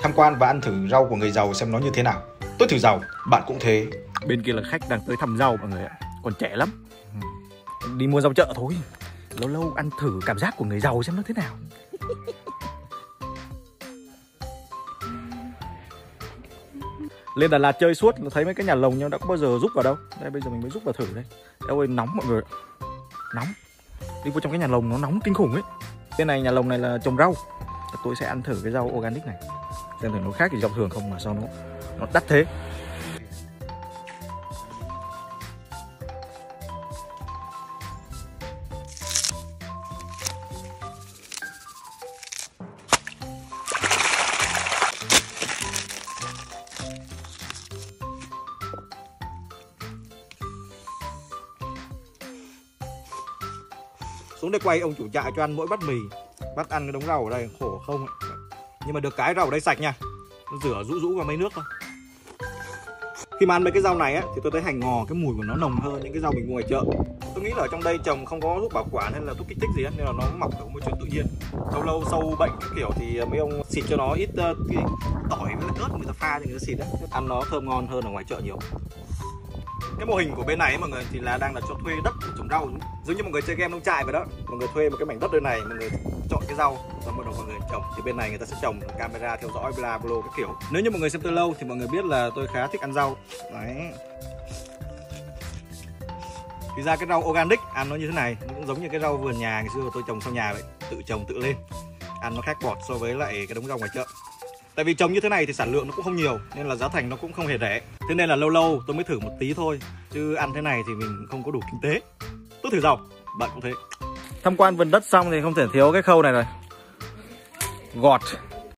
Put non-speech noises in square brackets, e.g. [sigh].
tham quan và ăn thử rau của người giàu xem nó như thế nào. Tôi thử giàu, bạn cũng thế. Bên kia là khách đang tới thăm rau mọi người ạ. Còn trẻ lắm. Đi mua rau chợ thôi. Lâu lâu ăn thử cảm giác của người giàu xem nó thế nào. [laughs] Lên Đà Lạt chơi suốt là thấy mấy cái nhà lồng nhưng đã có bao giờ rút vào đâu. Đây bây giờ mình mới rút vào thử đây. Eo ơi nóng mọi người Nóng. Đi vô trong cái nhà lồng nó nóng kinh khủng ấy. Bên này nhà lồng này là trồng rau. Tôi sẽ ăn thử cái rau organic này Xem thử nó khác gì dòng thường không mà sao nó nó đắt thế xuống đây quay, ông chủ trại cho ăn mỗi bát mì bắt ăn cái đống rau ở đây, khổ không ấy nhưng mà được cái rau ở đây sạch nha. Nó rửa rũ rũ vào mấy nước thôi. Khi mà ăn mấy cái rau này á thì tôi thấy hành ngò cái mùi của nó nồng hơn những cái rau mình mua ngoài chợ. Tôi nghĩ là ở trong đây trồng không có thuốc bảo quản hay là thuốc kích thích gì hết nên là nó mọc ở môi trường tự nhiên. Lâu lâu sâu bệnh cái kiểu thì mấy ông xịt cho nó ít uh, cái tỏi với ớt người ta pha thì người ta xịt đấy ăn nó thơm ngon hơn ở ngoài chợ nhiều cái mô hình của bên này mọi người, thì là đang là cho thuê đất để trồng rau giống như mọi người chơi game nông trại vậy đó. Mọi người thuê một cái mảnh đất nơi này, mọi người chọn cái rau xong bắt đầu mọi người trồng. Thì bên này người ta sẽ trồng camera theo dõi, bla bla cái kiểu. Nếu như mọi người xem tôi lâu thì mọi người biết là tôi khá thích ăn rau. Đấy. Thì ra cái rau organic ăn nó như thế này, nó cũng giống như cái rau vườn nhà ngày xưa tôi trồng sau nhà vậy. Tự trồng tự lên. Ăn nó khác bọt so với lại cái đống rau ngoài chợ. Tại vì trồng như thế này thì sản lượng nó cũng không nhiều, Nên là giá thành nó cũng không hề rẻ. Thế nên là lâu lâu tôi mới thử một tí thôi, Chứ ăn thế này thì mình không có đủ kinh tế. Tôi thử dọc bạn cũng thế. Tham quan vườn đất xong thì không thể thiếu cái khâu này rồi. Gọt.